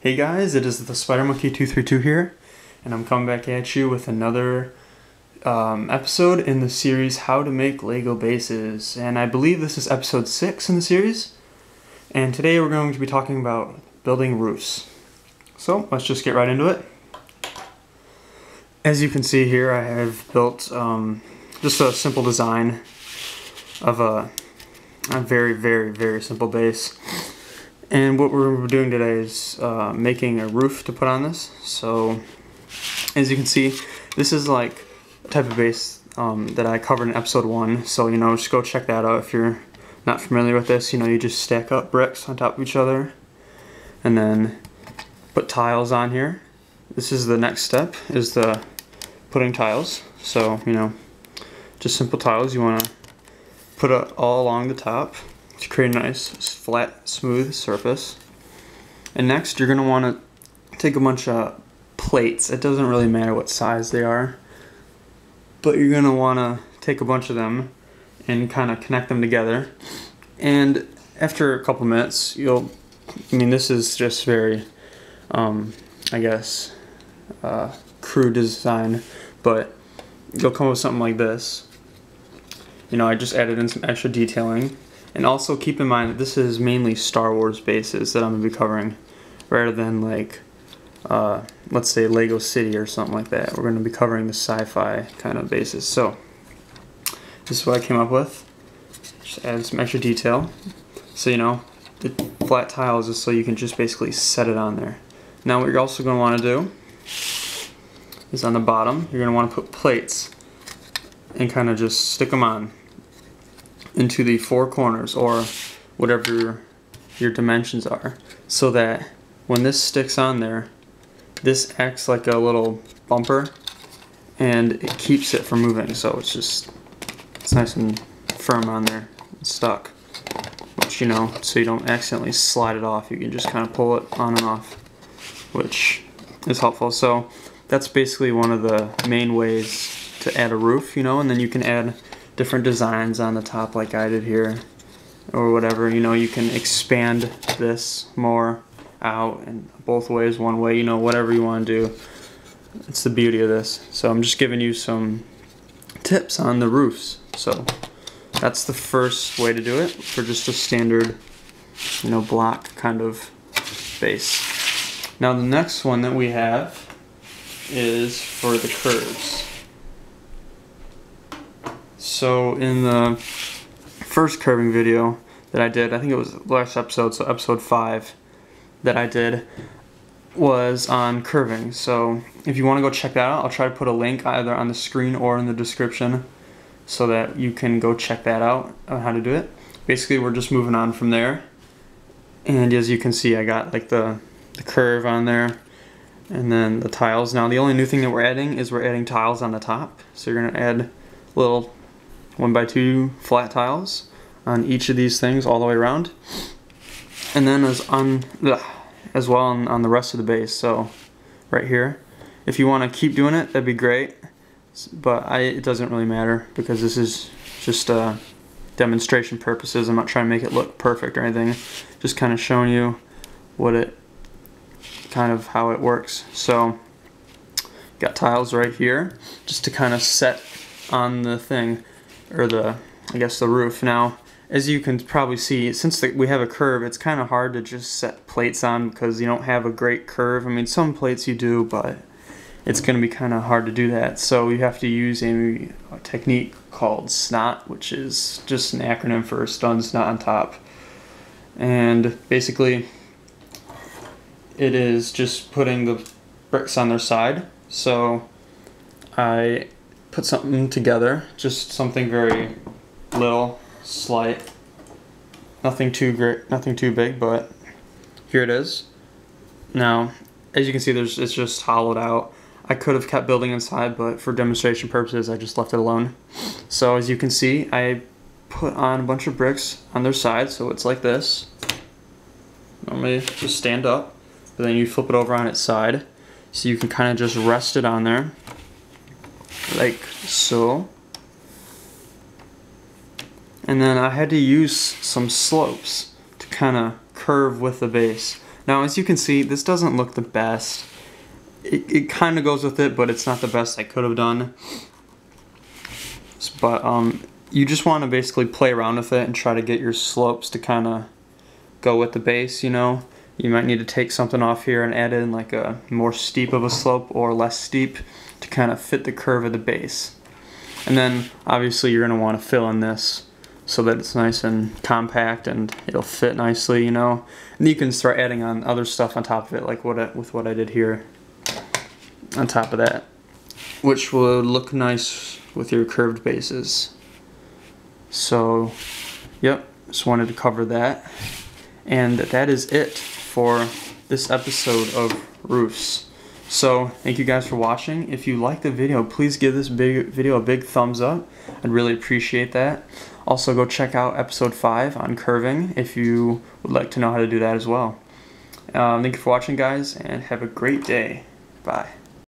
Hey guys, it is the Spider Monkey 232 here, and I'm coming back at you with another um, episode in the series How to Make Lego Bases. And I believe this is episode 6 in the series. And today we're going to be talking about building roofs. So let's just get right into it. As you can see here, I have built um, just a simple design of a, a very, very, very simple base. And what we're doing today is uh, making a roof to put on this. So as you can see, this is like a type of base um, that I covered in episode one. So, you know, just go check that out if you're not familiar with this. You know, you just stack up bricks on top of each other and then put tiles on here. This is the next step is the putting tiles. So, you know, just simple tiles. You want to put it all along the top to create a nice flat smooth surface. And next you're going to want to take a bunch of plates. It doesn't really matter what size they are. But you're going to want to take a bunch of them and kind of connect them together. And after a couple minutes, you'll, I mean, this is just very, um, I guess, uh, crude design, but you'll come up with something like this. You know, I just added in some extra detailing and also keep in mind that this is mainly Star Wars bases that I'm going to be covering rather than like, uh, let's say Lego City or something like that. We're going to be covering the sci-fi kind of bases. So this is what I came up with. Just add some extra detail. So you know, the flat tiles is so you can just basically set it on there. Now what you're also going to want to do is on the bottom, you're going to want to put plates and kind of just stick them on into the four corners or whatever your, your dimensions are so that when this sticks on there this acts like a little bumper and it keeps it from moving. So it's just it's nice and firm on there it's stuck. Which you know so you don't accidentally slide it off. You can just kind of pull it on and off which is helpful. So that's basically one of the main ways to add a roof you know and then you can add different designs on the top like I did here or whatever. You know you can expand this more out and both ways one way you know whatever you want to do. It's the beauty of this. So I'm just giving you some tips on the roofs. So that's the first way to do it for just a standard you know block kind of base. Now the next one that we have is for the curves so in the first curving video that I did, I think it was last episode, so episode 5 that I did was on curving. So if you want to go check that out, I'll try to put a link either on the screen or in the description so that you can go check that out on how to do it. Basically, we're just moving on from there. And as you can see, I got like the, the curve on there and then the tiles. Now the only new thing that we're adding is we're adding tiles on the top. So you're going to add little one by two flat tiles on each of these things all the way around. And then as on as well on, on the rest of the base. So right here, if you want to keep doing it, that'd be great. But I, it doesn't really matter because this is just uh, demonstration purposes. I'm not trying to make it look perfect or anything. Just kind of showing you what it, kind of how it works. So got tiles right here just to kind of set on the thing or the, I guess the roof. Now, as you can probably see, since the, we have a curve, it's kind of hard to just set plates on because you don't have a great curve. I mean, some plates you do, but it's going to be kind of hard to do that. So you have to use a, a technique called SNOT, which is just an acronym for studs not on top. And basically, it is just putting the bricks on their side. So I put something together, just something very little, slight, nothing too great, nothing too big, but here it is. Now, as you can see, there's it's just hollowed out. I could have kept building inside, but for demonstration purposes, I just left it alone. So as you can see, I put on a bunch of bricks on their side, so it's like this. Normally, just stand up, but then you flip it over on its side, so you can kind of just rest it on there like so. And then I had to use some slopes to kind of curve with the base. Now, as you can see, this doesn't look the best. It, it kind of goes with it, but it's not the best I could have done. But um, you just want to basically play around with it and try to get your slopes to kind of go with the base, you know. You might need to take something off here and add in like a more steep of a slope or less steep to kind of fit the curve of the base. And then obviously you're going to want to fill in this so that it's nice and compact and it'll fit nicely, you know. And you can start adding on other stuff on top of it, like what I, with what I did here on top of that, which would look nice with your curved bases. So, yep, just wanted to cover that. And that is it for this episode of Roofs. So, thank you guys for watching. If you like the video, please give this big video a big thumbs up. I'd really appreciate that. Also, go check out episode 5 on curving if you would like to know how to do that as well. Um, thank you for watching, guys, and have a great day. Bye.